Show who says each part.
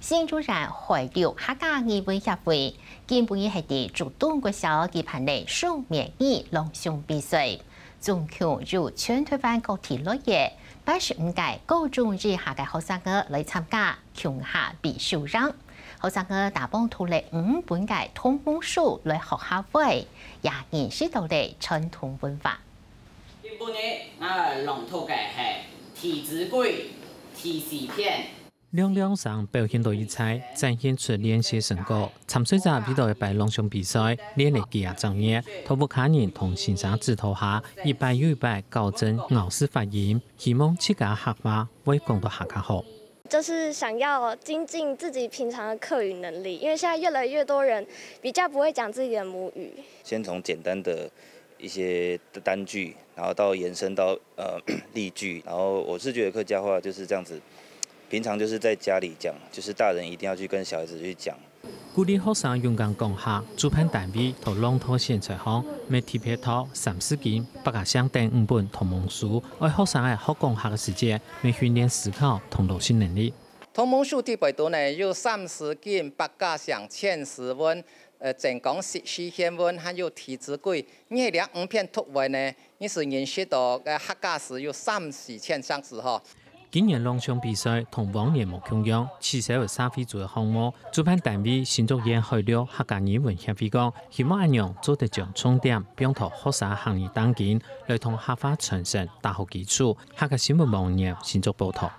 Speaker 1: 新主任会调客家语文协会，今本日系伫主动国小举办的数面语朗诵比赛，总共有全台湾各地落叶八十五届高中以下嘅学生哥来参加，琼下比受让。学生哥大帮土嚟五本届通风书来学校会，也认识到哋传统文化。
Speaker 2: 今本日啊，朗读嘅系《提子贵提示片》。
Speaker 3: 两两上表现到一彩，展现出练习成果。参赛者比到一百朗诵比赛，练了几啊专业，头部卡人同先生指导下，一摆又一摆校正咬字发音，希望自家客话会讲到客家好。
Speaker 4: 就是想要精进自己平常的课语能力，因为现在越来越多人比较不会讲自己的母语。
Speaker 5: 先从简单的一些单句，然后到延伸到呃 例句，然后我是觉得客家话就是这样子，平常就是在家里讲，就是大人一定要去跟小孩子去讲。
Speaker 3: 鼓励学生勇敢讲下，主办单位同龙头线采访，每提撇套三四件，百家箱等五本同盟书，为学生喺学讲下嘅时间，每训练思考同逻辑能力。
Speaker 6: 同盟书第八度呢，有三十件百家箱千十文，呃，总共十四千文，还有提子贵。你两五篇图文呢，你是认识到嘅客家史有三四千箱子哈。
Speaker 3: 今年朗诵比赛同往年冇同样，至少有三非组嘅项目。主办单位新竹县开了客家语文协会讲，希望安样做得将重点，并同学生行业当今来同客家传承打好基础。客家新闻网页新竹报道。